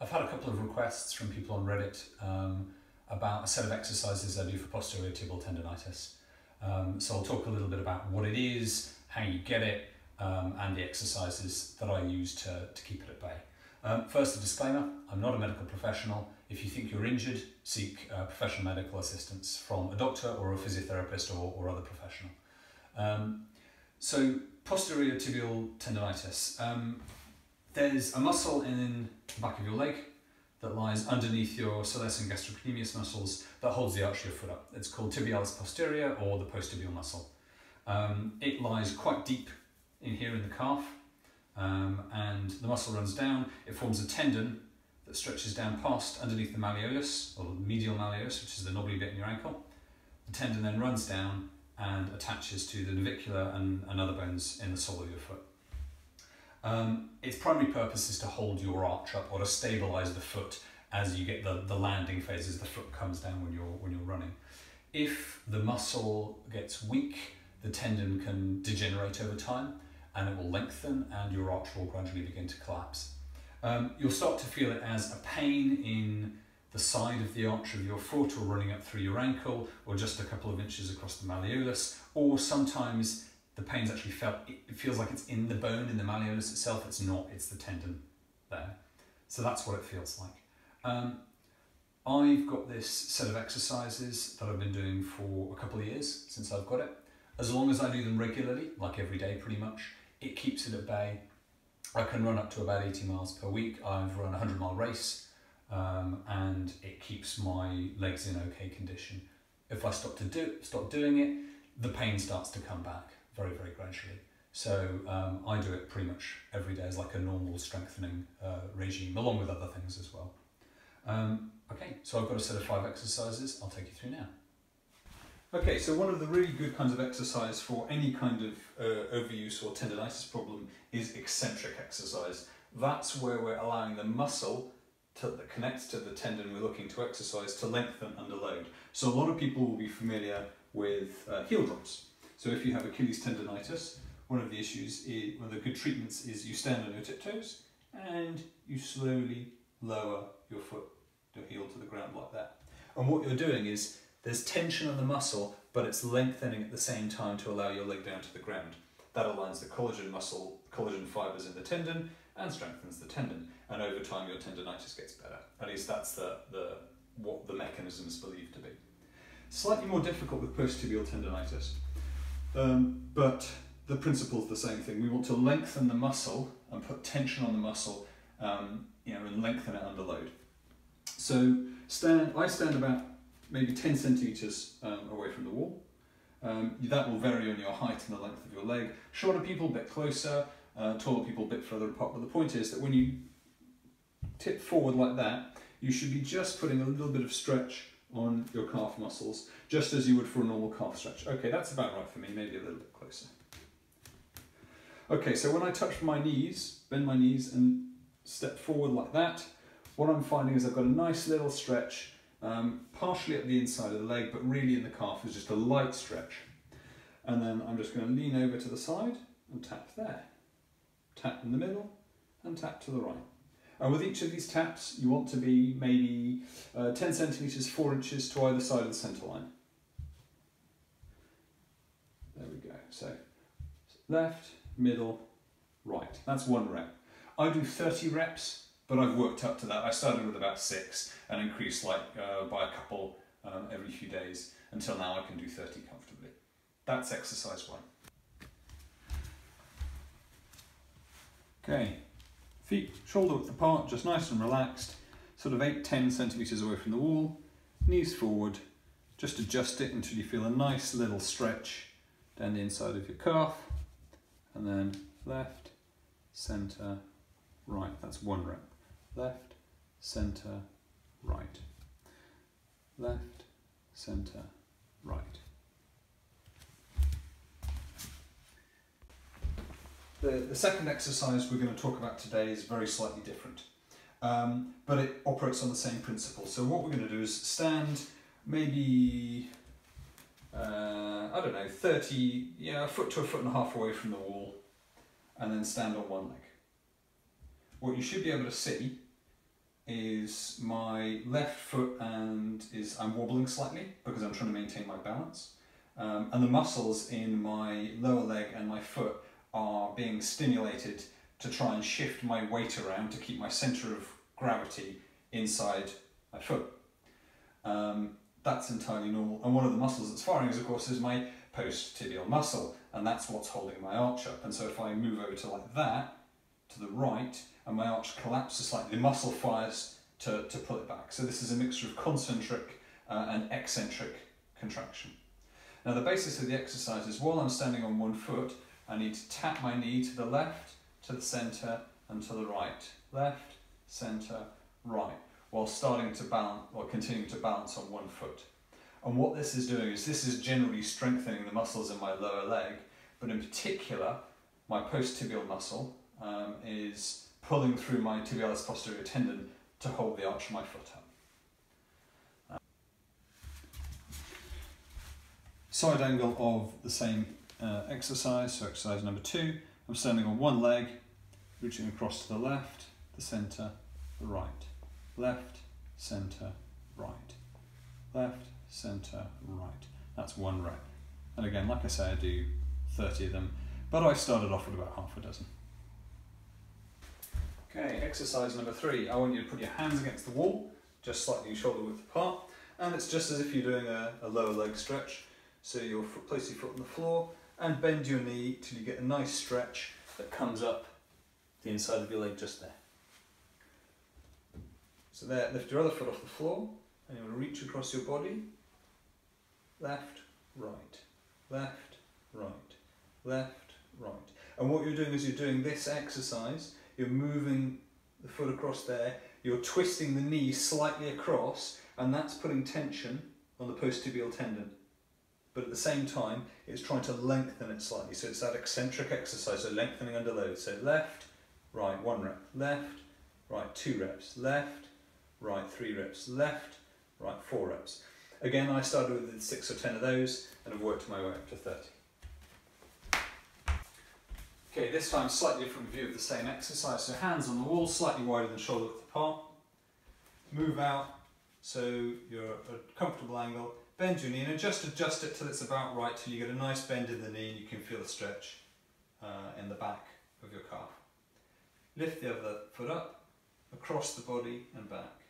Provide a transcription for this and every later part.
I've had a couple of requests from people on Reddit um, about a set of exercises I do for posterior tibial tendonitis. Um, so I'll talk a little bit about what it is, how you get it, um, and the exercises that I use to, to keep it at bay. Um, first, a disclaimer, I'm not a medical professional. If you think you're injured, seek uh, professional medical assistance from a doctor or a physiotherapist or, or other professional. Um, so, posterior tibial tendonitis. Um, there's a muscle in the back of your leg that lies underneath your soleus and gastrocnemius muscles that holds the arch of your foot up. It's called tibialis posterior or the posttibial muscle. Um, it lies quite deep in here in the calf um, and the muscle runs down. It forms a tendon that stretches down past underneath the malleolus or the medial malleolus, which is the knobbly bit in your ankle. The tendon then runs down and attaches to the navicular and, and other bones in the sole of your foot. Um, its primary purpose is to hold your arch up or to stabilize the foot as you get the, the landing phase as the foot comes down when you're, when you're running. If the muscle gets weak, the tendon can degenerate over time and it will lengthen and your arch will gradually begin to collapse. Um, you'll start to feel it as a pain in the side of the arch of your foot or running up through your ankle or just a couple of inches across the malleolus or sometimes the pain's actually felt, it feels like it's in the bone, in the malleolus itself. It's not, it's the tendon there. So that's what it feels like. Um, I've got this set of exercises that I've been doing for a couple of years since I've got it. As long as I do them regularly, like every day pretty much, it keeps it at bay. I can run up to about 80 miles per week. I've run a 100 mile race um, and it keeps my legs in okay condition. If I stop to do stop doing it, the pain starts to come back very, very gradually. So um, I do it pretty much every day as like a normal strengthening uh, regime, along with other things as well. Um, okay, so I've got a set of five exercises. I'll take you through now. Okay, so one of the really good kinds of exercise for any kind of uh, overuse or tendonitis problem is eccentric exercise. That's where we're allowing the muscle to, that connects to the tendon we're looking to exercise to lengthen under load. So a lot of people will be familiar with uh, heel drops. So if you have Achilles tendonitis, one of the issues, is, one of the good treatments is you stand on your tiptoes and you slowly lower your foot, your heel to the ground like that. And what you're doing is there's tension on the muscle, but it's lengthening at the same time to allow your leg down to the ground. That aligns the collagen muscle, collagen fibers in the tendon and strengthens the tendon. And over time, your tendonitis gets better. At least that's the, the what the mechanism is believed to be. Slightly more difficult with post-tibial tendonitis. Um, but the principle is the same thing. We want to lengthen the muscle and put tension on the muscle, um, you know, and lengthen it under load. So stand. I stand about maybe 10 centimeters um, away from the wall. Um, that will vary on your height and the length of your leg. Shorter people a bit closer, uh, taller people a bit further apart. But the point is that when you tip forward like that, you should be just putting a little bit of stretch on your calf muscles, just as you would for a normal calf stretch. Okay, that's about right for me, maybe a little bit closer. Okay, so when I touch my knees, bend my knees and step forward like that, what I'm finding is I've got a nice little stretch, um, partially at the inside of the leg, but really in the calf is just a light stretch. And then I'm just going to lean over to the side and tap there. Tap in the middle and tap to the right. And with each of these taps, you want to be maybe uh, 10 centimetres, 4 inches to either side of the centre line. There we go. So left, middle, right. That's one rep. I do 30 reps, but I've worked up to that. I started with about six and increased like uh, by a couple um, every few days until now I can do 30 comfortably. That's exercise one. Okay, Feet shoulder width apart, just nice and relaxed, sort of 8-10 centimetres away from the wall, knees forward, just adjust it until you feel a nice little stretch down the inside of your calf, and then left, centre, right, that's one rep. Left, centre, right. Left, centre, right. The, the second exercise we're going to talk about today is very slightly different, um, but it operates on the same principle. So what we're going to do is stand maybe, uh, I don't know, 30, yeah, a foot to a foot and a half away from the wall, and then stand on one leg. What you should be able to see is my left foot and is I'm wobbling slightly because I'm trying to maintain my balance. Um, and the muscles in my lower leg and my foot are being stimulated to try and shift my weight around to keep my center of gravity inside my foot. Um, that's entirely normal. And one of the muscles that's firing is of course is my post-tibial muscle and that's what's holding my arch up. And so if I move over to like that, to the right, and my arch collapses slightly, the muscle fires to, to pull it back. So this is a mixture of concentric uh, and eccentric contraction. Now the basis of the exercise is while I'm standing on one foot, I need to tap my knee to the left, to the centre and to the right. Left, centre, right, while starting to balance, or continuing to balance on one foot. And what this is doing is this is generally strengthening the muscles in my lower leg, but in particular, my post-tibial muscle um, is pulling through my tibialis posterior tendon to hold the arch of my foot up. Side angle of the same uh, exercise, so exercise number two, I'm standing on one leg, reaching across to the left, the centre, the right. Left, centre, right. Left, centre, right. That's one rep. And again, like I say, I do 30 of them, but I started off with about half a dozen. Okay, exercise number three. I want you to put your hands against the wall, just slightly shoulder width apart, and it's just as if you're doing a, a lower leg stretch. So you'll place your foot on the floor and bend your knee till you get a nice stretch that comes up the inside of your leg just there. So there, lift your other foot off the floor and you want to reach across your body. Left, right, left, right, left, right. And what you're doing is you're doing this exercise you're moving the foot across there, you're twisting the knee slightly across, and that's putting tension on the post-tibial tendon. But at the same time, it's trying to lengthen it slightly. So it's that eccentric exercise, so lengthening under load. So left, right, one rep, left, right, two reps, left, right, three reps, left, right, four reps. Again, I started with six or 10 of those and I've worked my way up to 30. Okay, this time slightly different view of the same exercise. So hands on the wall, slightly wider than shoulder width apart. Move out so you're at a comfortable angle. Bend your knee and just adjust it till it's about right till you get a nice bend in the knee and you can feel the stretch uh, in the back of your calf. Lift the other foot up, across the body and back.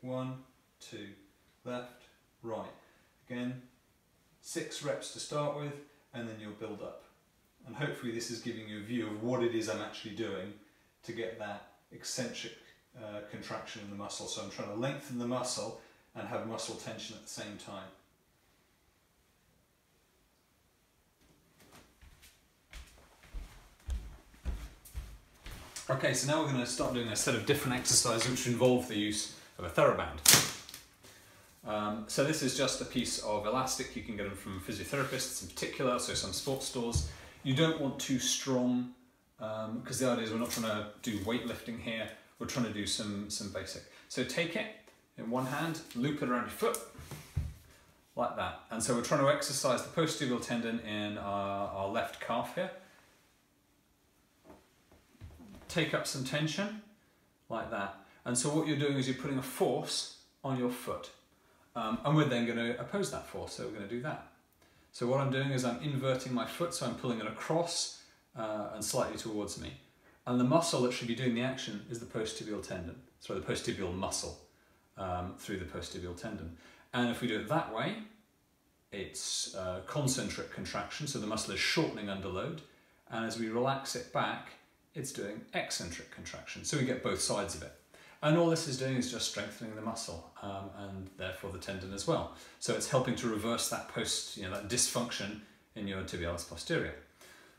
One, two, left, right. Again, six reps to start with and then you'll build up. And hopefully this is giving you a view of what it is I'm actually doing to get that eccentric uh, contraction in the muscle. So I'm trying to lengthen the muscle and have muscle tension at the same time. Okay, so now we're going to start doing a set of different exercises which involve the use of a TheraBand. Um, so this is just a piece of elastic, you can get them from physiotherapists in particular, so some sports stores. You don't want too strong because um, the idea is we're not trying to do weightlifting here, we're trying to do some, some basic. So take it in one hand, loop it around your foot, like that. And so we're trying to exercise the post-tibial tendon in our, our left calf here. Take up some tension, like that. And so what you're doing is you're putting a force on your foot. Um, and we're then going to oppose that force, so we're going to do that. So what I'm doing is I'm inverting my foot, so I'm pulling it across uh, and slightly towards me. And the muscle that should be doing the action is the post-tibial tendon, sorry, the post-tibial muscle um, through the post-tibial tendon. And if we do it that way, it's uh, concentric contraction, so the muscle is shortening under load. And as we relax it back, it's doing eccentric contraction. So we get both sides of it. And all this is doing is just strengthening the muscle um, and therefore the tendon as well. So it's helping to reverse that post, you know, that dysfunction in your tibialis posterior.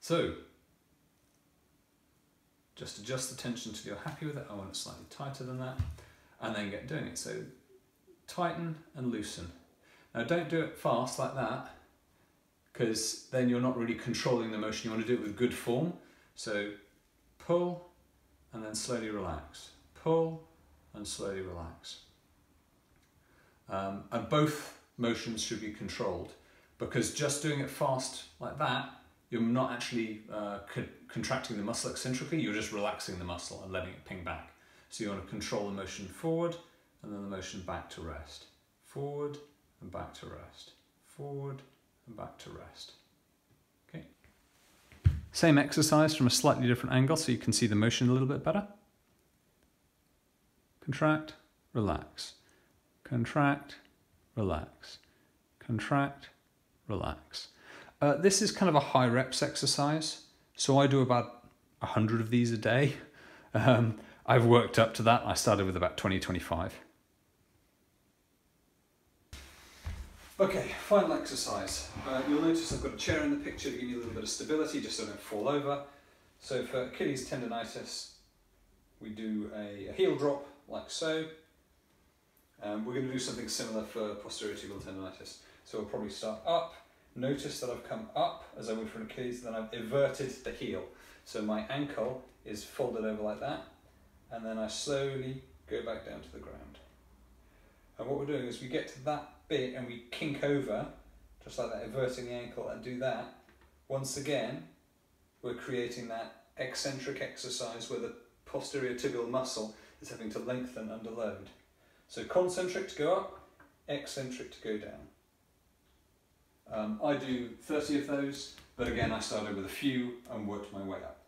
So just adjust the tension till you're happy with it. I want it slightly tighter than that and then get doing it. So tighten and loosen. Now don't do it fast like that because then you're not really controlling the motion. You want to do it with good form. So pull and then slowly relax pull and slowly relax. Um, and both motions should be controlled because just doing it fast like that, you're not actually uh, co contracting the muscle eccentrically, you're just relaxing the muscle and letting it ping back. So you want to control the motion forward and then the motion back to rest. Forward and back to rest. Forward and back to rest. Okay. Same exercise from a slightly different angle so you can see the motion a little bit better. Contract, relax. Contract, relax. Contract, relax. Uh, this is kind of a high reps exercise. So I do about 100 of these a day. Um, I've worked up to that. I started with about 20, 25. Okay, final exercise. Uh, you'll notice I've got a chair in the picture to give you a little bit of stability just so I don't fall over. So for Achilles tendonitis, we do a, a heel drop like so. Um, we're going to do something similar for posterior tibial tendonitis. So we'll probably start up. Notice that I've come up as I would for an Achilles, then I've inverted the heel. So my ankle is folded over like that, and then I slowly go back down to the ground. And what we're doing is we get to that bit and we kink over, just like that, inverting the ankle and do that. Once again, we're creating that eccentric exercise where the posterior tibial muscle is having to lengthen under load. So concentric to go up, eccentric to go down. Um, I do 30 of those, but again I started with a few and worked my way up.